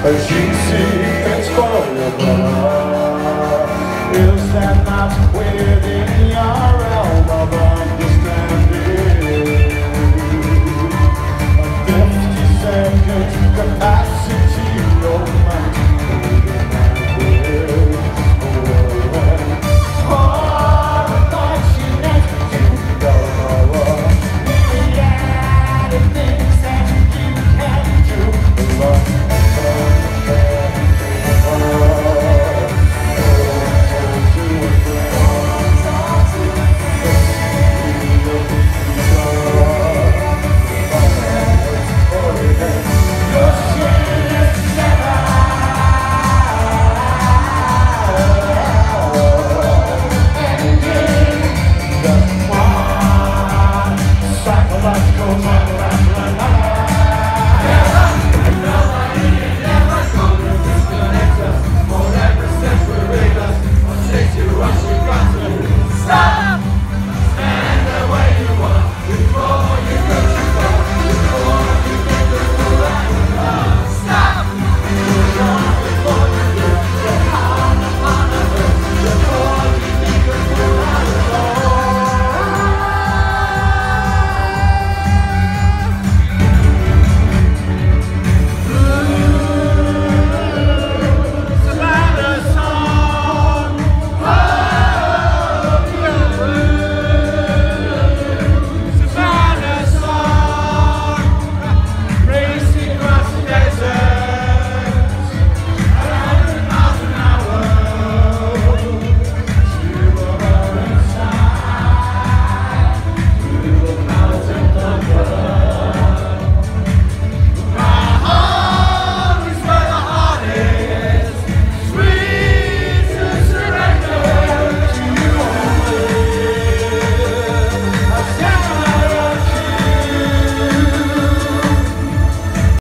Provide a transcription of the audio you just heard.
A gypsy face for your brother Is that not within your realm of understanding. A 50 seconds capacity.